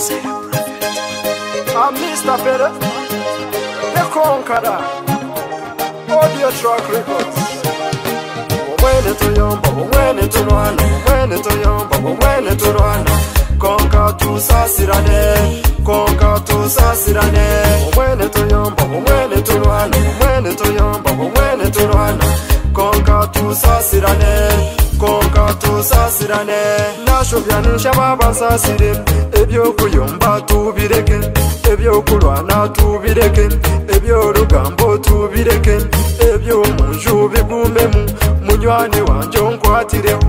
a ah, Mr. Peter, the conqueror. Audio track records. When it's to young, but when it's to run, when it's to young, but when it's to run, conquer to Sassirane, conquer to Sassirane, when it's to young, but when it's to run, when it's to young, but when it's to run, conquer to Sassirane, conquer to Sassirane, Nashubian Shababa Sassirim. ebyokuyomba tubireke ebyokulwana tubireke ebyolugambo tubireke ebyomunju bigumemu munywane wanje onkwatireho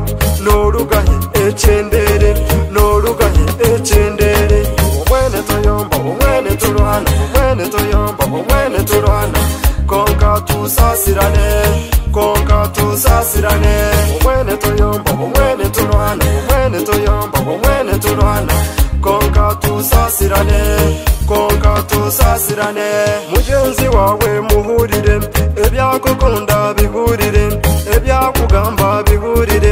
n'oluganye ekyendeere n'oluganye ekyendeere omwene toyomba omwene tulwana omwene toyomba omwene tulwana konka tusasirane konka tusasirane omwene toyomba omwene tulwana omwene toyomba omwene tulwana konka tusasirane konka tusasirane mugenzi wawe muhurire ebyakukunda bihurire ebyakugamba bihurire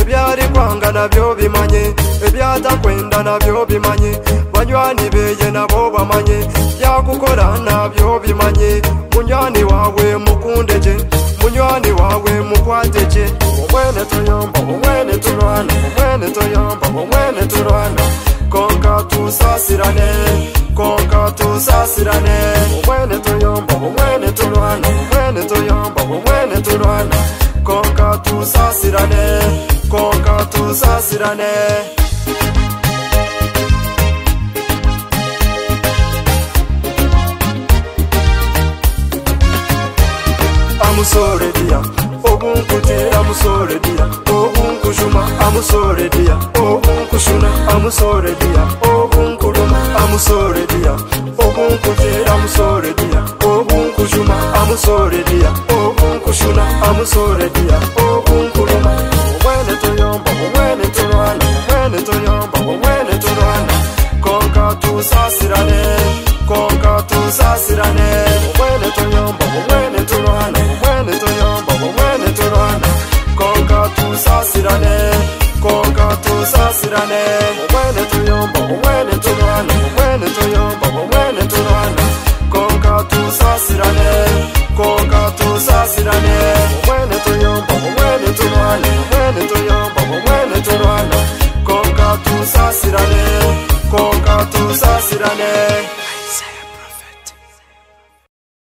ebyari kwanga nabyo bimanye ebyatakwenda nabyo bimanye banywani beye nabo bamanye byakukora nabyo bimanye munywani wawe mukundeje munywani wawe mukwateje obwene tuyomba tusasirane konka tusasirane omwene tuyomba bomwene tulwana omwene tuyomba bomwene tulwana konka tusasirane konka tusasirane amusoredia konka tusasirane konka tusasirane obwene toyomba When it's tirane wena tuyomba wena turwana when it's wena turwana konka